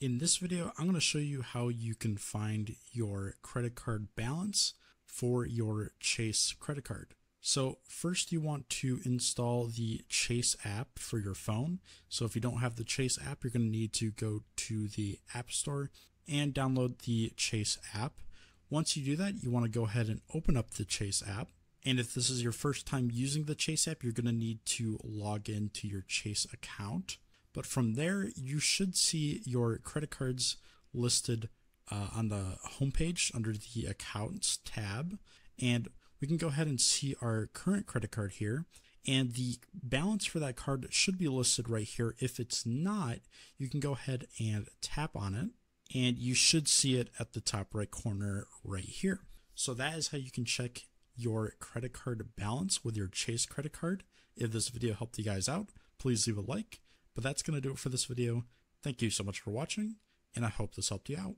In this video, I'm going to show you how you can find your credit card balance for your Chase credit card. So first you want to install the Chase app for your phone. So if you don't have the Chase app, you're going to need to go to the App Store and download the Chase app. Once you do that, you want to go ahead and open up the Chase app. And if this is your first time using the Chase app, you're going to need to log into your Chase account. But from there, you should see your credit cards listed uh, on the homepage under the accounts tab. And we can go ahead and see our current credit card here. And the balance for that card should be listed right here. If it's not, you can go ahead and tap on it and you should see it at the top right corner right here. So that is how you can check your credit card balance with your Chase credit card. If this video helped you guys out, please leave a like. But that's going to do it for this video. Thank you so much for watching, and I hope this helped you out.